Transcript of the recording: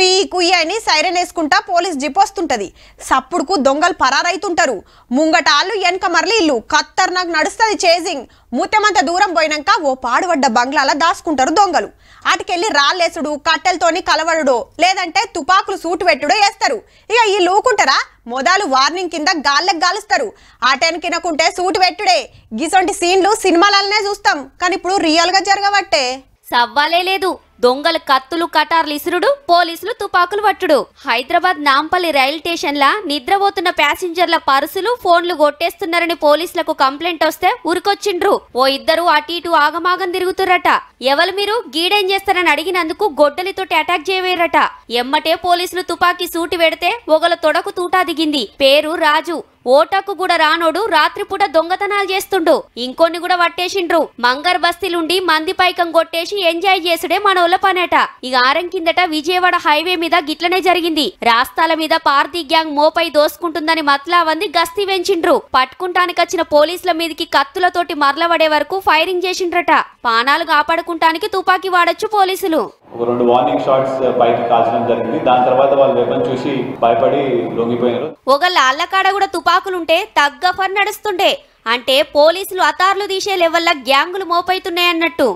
కుయ్యి కుయ్యి అని సైరన్ వేసుకుంటా police zip వస్తుంటది. సప్పుడుకు దొంగలు పరారైతుంటారు. ముంగటాళ్ళు వెనక మరలి ఇల్లు. ఖత్తర్నాక్ నడుస్తుంది చేజింగ్. ముత్యమంత దూరం పోయినాక ఓ పాడుబడ్డ బంగ్లాల దాచుకుంటారు దొంగలు. అటుకెళ్ళి రాళ్ళేసుడు కట్టెలతోని కలవడు లేదంటే తుపాకులు సూటు పెట్టుడో వేస్తారు ఇక ఈ లూకుంటారా? మొదలు వార్నింగ్ కింద గాల్లెకి గాలుస్తారు. ఆటెనకినకుంటే సూటు పెట్టుడే. గిసొంటి సీన్లు సినిమాలనే చూస్తాం. కానీ ఇప్పుడు రియల్గా జరగబట్టే. సవ్వాలే లేదు. దొంగల కత్తులు కటార్లు ఇసురుడు పోలీసులు తుపాకులు పట్టుడు. హైదరాబాద్ నాంపల్లి రైల్ స్టేషన్ లా నిద్రపోతున్న ప్యాసింజర్ల పర్సులు ఫోన్లు కొట్టేస్తున్నారని పోలీసులకు కంప్లైంట్ వస్తే ఉరికొచ్చిండ్రు. ఓ ఇద్దరు అటు ఇటు ఆగమాగం తిరుగుతుర్రట. ఎవరు మీరు? గీడేం చేస్తారని అడిగినందుకు గొడ్డలితోటి అటాక్ చేయవేరట. ఎమ్మటే పోలీసులు తుపాకీ సూటి పెడితే ఒకల తొడకు తూటా దిగింది. పేరు రాజు. ఓటాకు కూడా రానోడు రాత్రిపూట దొంగతనాలు చేస్తుండు. ఇంకొన్ని కూడా పట్టేసిండ్రు. మంగర్ బస్తీలుండి మంది పైకం కొట్టేసి ఎంజాయ్ చేసుడే మనోళ్ళ. పనేట ఇక ఆరం కిందట విజయవాడ హైవే మీద గిట్లనే జరిగింది. రాస్తాల మీద పార్తీ గ్యాంగ్ మోపై దోసుకుంటుందని మత్లావంది గస్తీ వెంచిండ్రు. పట్టుకుంటానికి వచ్చిన పోలీసుల మీదకి కత్తులతోటి మరలబడే వరకు ఫైరింగ్ చేసిండ్రట. పానాలు కాపాడుకుంటానికి తుపాకీ వాడొచ్చు పోలీసులు. ఒక రెండు వార్నింగ్ షాట్స్ పైకి కాల్చడం జరిగింది. దాని తర్వాత వాళ్ళు వెపన్ చూసి భయపడి లొంగిపోయినారు. ఒకళ్ళ అల్లకాడ కూడా తుపాకులుంటే తగ్గఫర్ నడుస్తుండే. అంటే పోలీసులు అతార్లు తీసే లెవెల్ల గ్యాంగులు మోపైతున్నాయన్నట్టు.